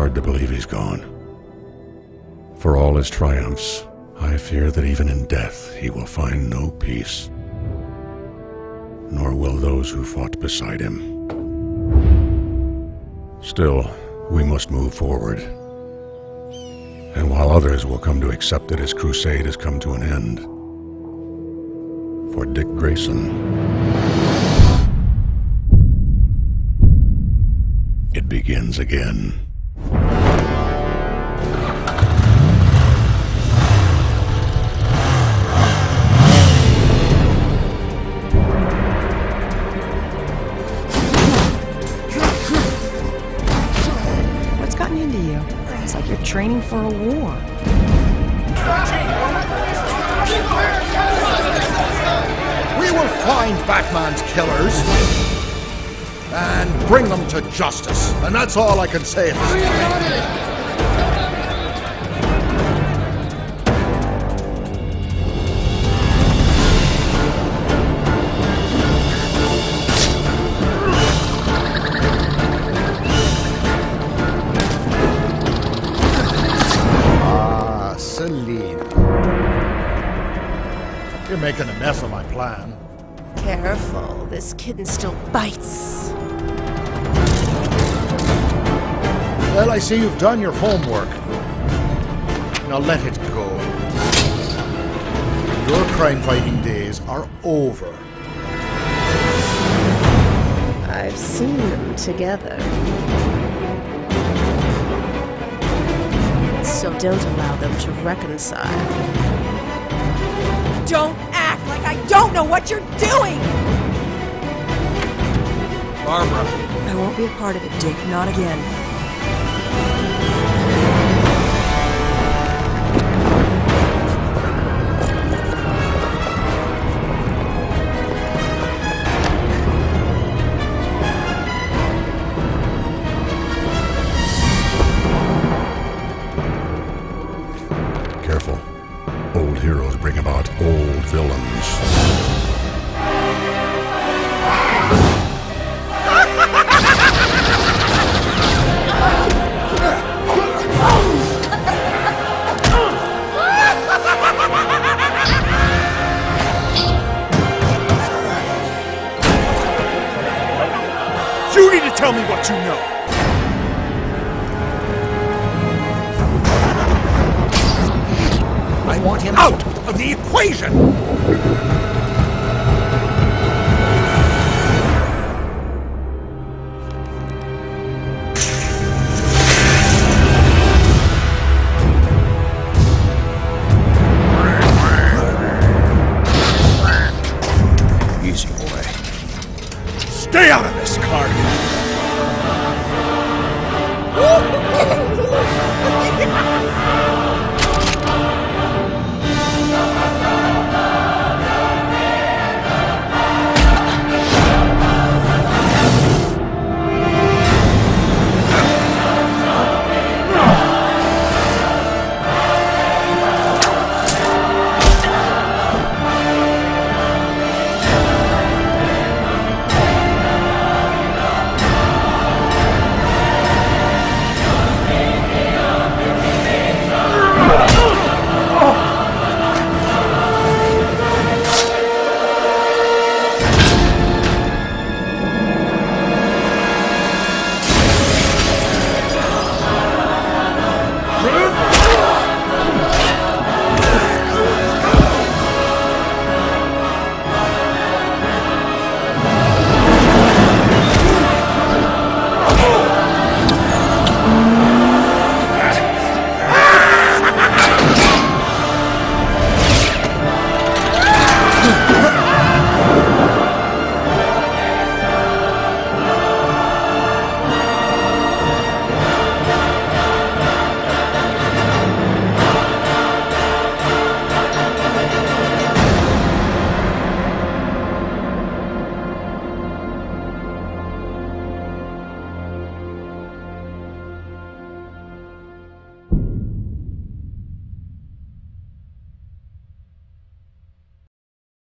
hard to believe he's gone. For all his triumphs, I fear that even in death he will find no peace. Nor will those who fought beside him. Still, we must move forward. And while others will come to accept that his crusade has come to an end, for Dick Grayson, it begins again. Into you? It's like you're training for a war. We will find Batman's killers and bring them to justice. And that's all I can say this point. You're making a mess of my plan. Careful, this kitten still bites. Well, I see you've done your homework. Now let it go. Your crime fighting days are over. I've seen them together. So don't allow them to reconcile. Don't act like I don't know what you're doing! Barbara. I won't be a part of it, Dick. Not again. Careful. Heroes bring about old villains. You need to tell me what you know. I want him out of the equation! Easy, boy. Stay out of this!